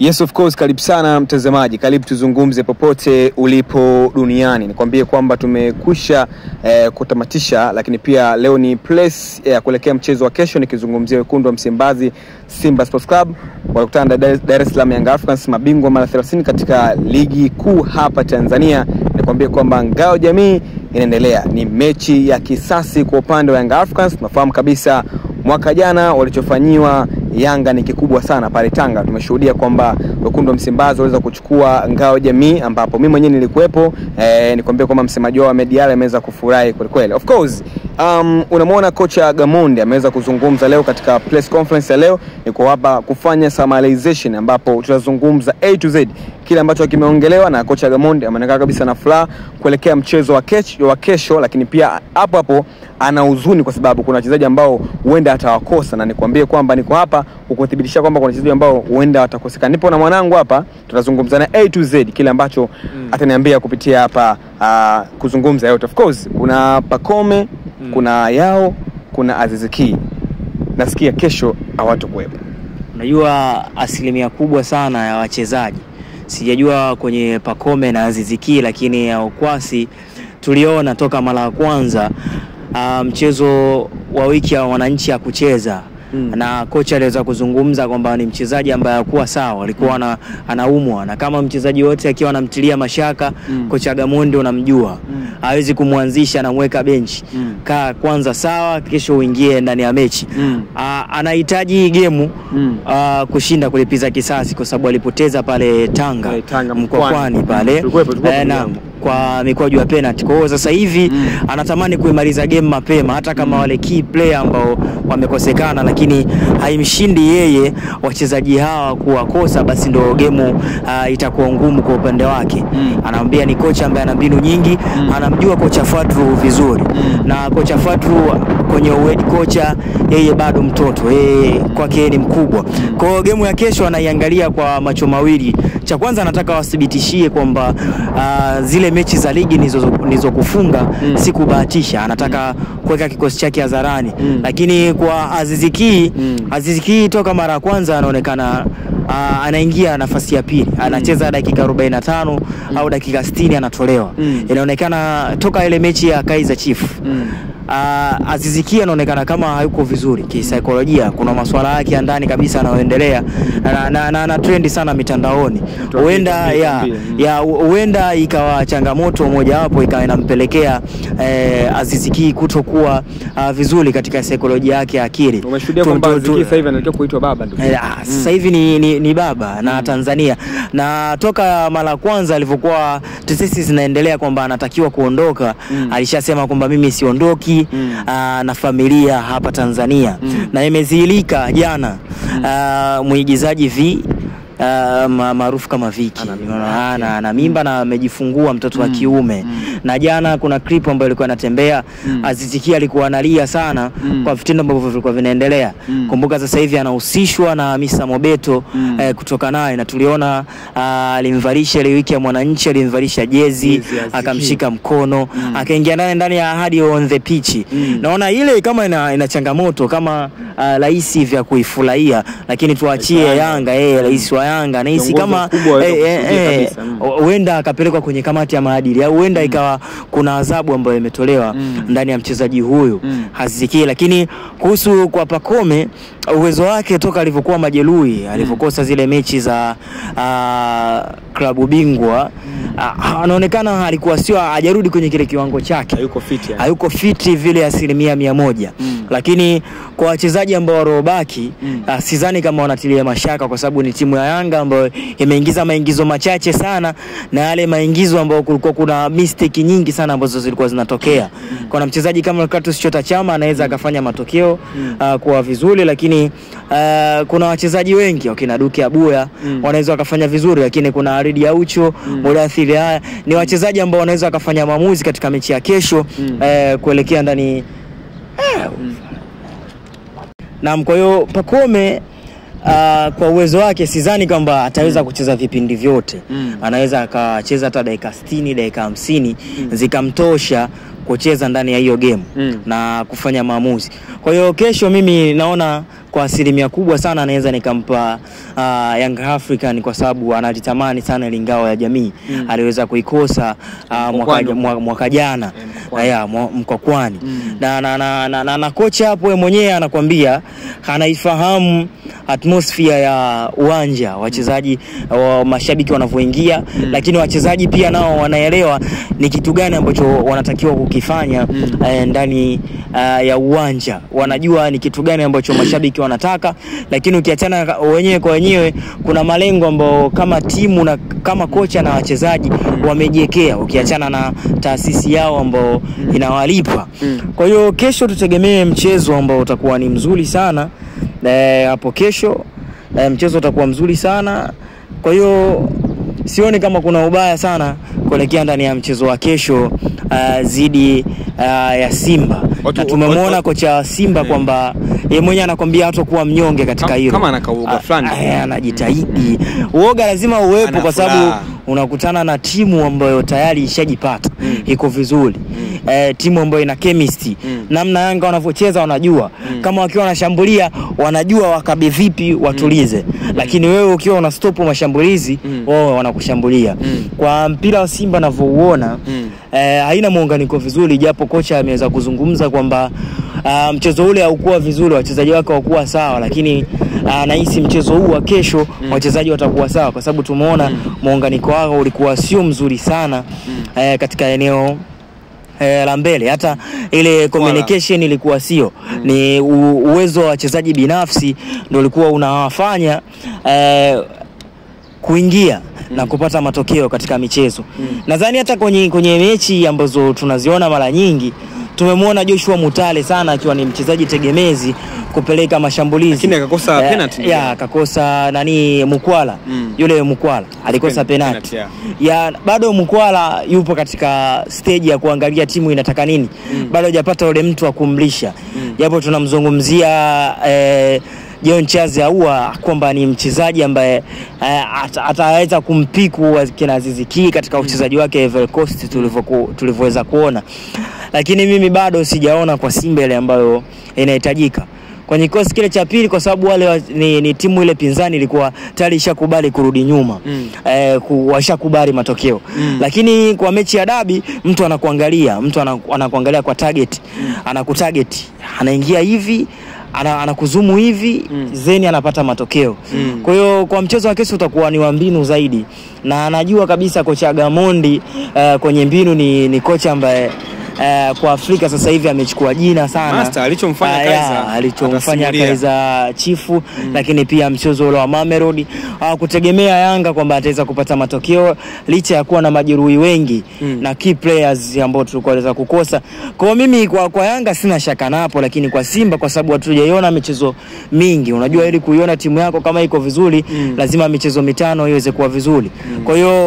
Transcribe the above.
Yes of course, karibu sana mtazamaji, karibu tuzungumze popote ulipo duniani. Nikwambie kwamba tumekwisha eh, kutamatisha, lakini pia leo ni place ya eh, kuelekea mchezo wa kesho, nikizungumzia wekundu wa Msimbazi Simba Sports Club walikutana na Dar es Salaam Young Africans, mabingwa mara 30 katika ligi kuu hapa Tanzania. Nikwambie kwamba ngao jamii inaendelea, ni mechi ya kisasi kwa upande wa Young Africans. Tunafahamu kabisa mwaka jana walichofanyiwa Yanga ni kikubwa sana pale Tanga. Tumeshuhudia kwamba wekundu wa Msimbazi waliweza kuchukua ngao jamii, ambapo mimi mwenyewe nilikuwepo. Eh, nikwambia kwamba msemaji wao wa Mediala ameweza kufurahi kweli kweli. Of course um, unamwona kocha Gamondi ameweza kuzungumza leo katika press conference ya leo, niko hapa kufanya summarization, ambapo tutazungumza A to Z kile ambacho kimeongelewa na kocha Gamondi. Ameonekana kabisa na furaha kuelekea mchezo wa kesho, wa kesho, lakini pia hapo hapo ana huzuni kwa sababu kuna wachezaji ambao huenda atawakosa, na nikwambie kwamba niko hapa kukuthibitisha kwamba kuna wachezaji ambao huenda watakosekana. Nipo na mwanangu hapa, tutazungumza na A to Z kile ambacho mm. ataniambia kupitia hapa uh, kuzungumza yote. Of course kuna Pakome mm. kuna Yao, kuna Aziziki. Nasikia kesho hawatokuwepo. Unajua asilimia kubwa sana ya wachezaji sijajua kwenye Pakome na azizikii lakini ya ukwasi tuliona toka mara ya kwanza mchezo um, wa wiki ya wananchi ya kucheza Mm. na kocha aliweza kuzungumza kwamba ni mchezaji ambaye hakuwa sawa, alikuwa mm. anaumwa, na kama mchezaji wote akiwa anamtilia mashaka mm. kocha Gamondi unamjua mm. hawezi kumwanzisha, anamweka benchi mm. kaa kwanza sawa, kesho uingie ndani ya mechi mm. anahitaji gemu mm. a, kushinda kulipiza kisasi, kwa sababu alipoteza pale Tanga, Tanga Mkwakwani pale eh, naam kwa mikwaju ya penalty. Kwa hiyo sasa hivi mm. anatamani kuimaliza game mapema, hata kama mm. wale key player ambao wamekosekana, lakini haimshindi yeye wachezaji hawa kuwakosa, basi ndo game uh, itakuwa ngumu kwa upande wake mm. Anamwambia ni kocha ambaye ana mbinu nyingi mm. anamjua kocha Fatru vizuri mm. na kocha Fatru kwenye uhead kocha, yeye bado mtoto, yeye kwake ni mkubwa mm. Kwa hiyo game ya kesho anaiangalia kwa macho mawili. Cha kwanza nataka wathibitishie kwamba uh, zile mechi za ligi nilizokufunga mm. si kubahatisha, anataka mm. kuweka kikosi chake hadharani mm. lakini kwa Aziziki mm. Aziziki toka mara ya kwanza anaonekana uh, anaingia nafasi ya pili anacheza mm. dakika 45 mm. au dakika 60 anatolewa mm. inaonekana toka ile mechi ya Kaizer Chiefs mm. Uh, Aziziki anaonekana kama hayuko vizuri kisaikolojia. Kuna masuala yake ya ndani kabisa yanayoendelea na, na, na, na trendi sana mitandaoni, huenda ya ya huenda ikawa changamoto mojawapo ikawa inampelekea eh, Aziziki kutokuwa uh, vizuri katika saikolojia yake ya akili. Umeshuhudia kwamba Aziziki sasa hivi kuitwa baba ndio. Eh, sasa hivi ni, ni, ni baba na Tanzania na toka mara kwanza alivyokuwa tetesi zinaendelea kwamba anatakiwa kuondoka mm. alishasema kwamba mimi siondoki Mm. Aa, na familia hapa Tanzania mm. na imezihilika jana mm. uh, mwigizaji V Uh, maarufu kama Viki ana, ana mimba na amejifungua mtoto mm. wa kiume mm. na jana kuna clip ambayo ilikuwa inatembea mm. Aziziki alikuwa analia sana mm. kwa vitendo ambavyo vilikuwa vinaendelea mm. Kumbuka sasa hivi anahusishwa na Hamisa Mobeto mm. eh, kutoka naye na tuliona alimvalisha uh, ile wiki ya Mwananchi alimvalisha jezi akamshika mkono mm. akaingia naye ndani ya ahadi on the pitch mm. naona ile kama ina, ina changamoto kama uh, rahisi vya kuifurahia, lakini tuachie Yanga yeye rais wa Yanga nahisi kama huenda eh, eh, akapelekwa kwenye kamati ya maadili au huenda mm. ikawa kuna adhabu ambayo imetolewa mm. ndani ya mchezaji huyu mm. Aziziki. Lakini kuhusu kwa Pakome, uwezo wake toka alivyokuwa majeruhi, alivyokosa zile mechi za uh, klabu bingwa mm. anaonekana alikuwa sio hajarudi kwenye kile kiwango chake, hayuko fiti, hayuko fiti vile asilimia mia moja mm. lakini kwa wachezaji ambao waliobaki mm. uh, sidhani kama wanatilia mashaka kwa sababu ni timu ya Yanga ambayo imeingiza maingizo machache sana na yale maingizo ambayo kulikuwa kuna mistake nyingi sana ambazo zilikuwa zinatokea. Mm. kwa na mchezaji kama Clatous Chota Chama anaweza akafanya matokeo mm. uh, kwa vizuri, lakini uh, kuna wachezaji wengi wakina Duke Abuya mm. wanaweza wakafanya vizuri, lakini kuna Aridi Aucho mm. Mudathiri, haya ni wachezaji ambao wanaweza wakafanya maamuzi katika mechi ya kesho mm. eh, kuelekea ndani mm. Naam, kwa hiyo Pakome Uh, kwa uwezo wake sidhani kwamba ataweza mm. kucheza vipindi vyote mm. Anaweza akacheza hata dakika 60 dakika 50 mm. zikamtosha kucheza ndani ya hiyo game mm. na kufanya maamuzi. Kwa hiyo kesho mimi naona kwa asilimia kubwa sana anaweza nikampa uh, Young African kwa sababu analitamani sana ile ngao ya jamii mm. aliweza kuikosa uh, mwaka, mwaka, mwaka jana yeah, Mkwakwani mm. na, na, na, na, na, na kocha hapo yeye mwenyewe anakwambia anaifahamu atmosphere ya uwanja wachezaji wa mashabiki wanavyoingia mm. lakini wachezaji pia nao wanaelewa ni kitu gani ambacho wanatakiwa kukifanya mm. eh, ndani uh, ya uwanja wanajua ni kitu gani ambacho mashabiki wanataka lakini ukiachana wenyewe kwa wenyewe kuna malengo ambayo kama timu na kama kocha na wachezaji wamejiwekea ukiachana na taasisi yao ambayo inawalipa. Kwa hiyo kesho tutegemee mchezo ambao utakuwa ni mzuri sana hapo e, kesho e, mchezo utakuwa mzuri sana. Kwa hiyo sioni kama kuna ubaya sana kuelekea ndani ya mchezo wa kesho uh, zidi uh, ya Simba. Watu- na tumemwona kocha wa Simba kwamba yeye mwenyewe anakwambia hatakuwa mnyonge katika hilo kama anakauoga Ah, fulani. ah, anajitahidi uoga lazima uwepo kwa sababu unakutana na timu ambayo tayari ishajipata Mm. iko vizuri mm. e, timu ambayo ina chemistry Mm. namna Yanga wanavyocheza wanajua mm. kama wakiwa wanashambulia wanajua wakabe vipi watulize mm. lakini wewe ukiwa una stop mashambulizi Mm. wao wanakushambulia Mm. kwa mpira wa Simba navyouona Mm. Eh, haina muunganiko vizuri japo kocha ameweza kuzungumza kwamba uh, mchezo ule haukuwa vizuri wachezaji wake hawakuwa sawa lakini uh, nahisi mchezo huu wa kesho mm. wachezaji watakuwa sawa kwa sababu tumeona muunganiko mm. wao ulikuwa sio mzuri sana mm. eh, katika eneo eh, la mbele hata ile communication ilikuwa sio mm. ni uwezo wa wachezaji binafsi ndio ulikuwa unawafanya eh, kuingia mm. na kupata matokeo katika michezo mm. nadhani hata kwenye, kwenye mechi ambazo tunaziona mara nyingi tumemwona Joshua Mutale sana akiwa ni mchezaji tegemezi kupeleka mashambulizi Lakini akakosa Eh, penalty. ya akakosa nani Mukwala Mm. yule Mukwala alikosa Pen- penalty penalty, ya ya bado Mukwala yupo katika stage ya kuangalia timu inataka nini mm. bado hajapata ule mtu wa kumlisha japo tunamzungumzia eh, John Chazi Ahoua kwamba ni mchezaji ambaye eh, ata- ataweza kumpiku kina Aziz Ki katika uchezaji wake Ivory Coast tulivyoweza kuona, lakini mimi bado sijaona kwa Simba ile ambayo inahitajika kwenye kikosi kile cha pili, kwa sababu wale wa, ni, ni timu ile pinzani ilikuwa tayari ishakubali kurudi nyuma Mm. ku, washakubali matokeo Mm. lakini kwa mechi ya dabi mtu anakuangalia mtu anakuangalia kwa target mm. anakutarget anaingia hivi ana, anakuzumu hivi Mm. zeni anapata matokeo Mm. kwa hiyo kwa mchezo wa kesho utakuwa ni wa mbinu zaidi na anajua kabisa kocha Gamondi uh, kwenye mbinu ni, ni kocha ambaye Uh, kwa Afrika sasa hivi amechukua jina sana Master, alichomfanya uh, Kaiza, alichomfanya Kaiza Chifu mm. lakini pia mchezo ule wa Mamelodi hawakutegemea Yanga kwamba ataweza kupata matokeo licha ya kuwa na majeruhi wengi Mm. na key players ambao tulikuwa tunaweza kukosa. Kwa mimi kwa, kwa Yanga sina shaka napo, lakini kwa Simba kwa sababu hatujaiona michezo mingi, unajua ili kuiona timu yako kama iko vizuri Mm. lazima michezo mitano iweze kuwa vizuri. mm. Kwa hiyo